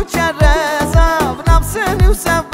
Kucharazav, Namsen Yusuf.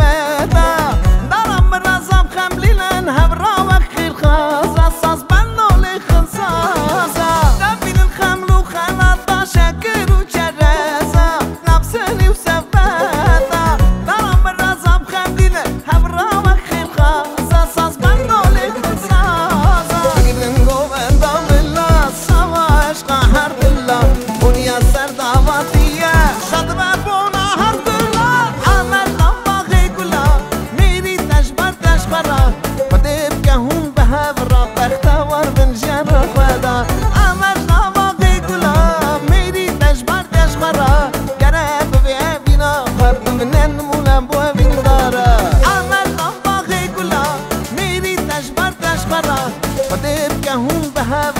have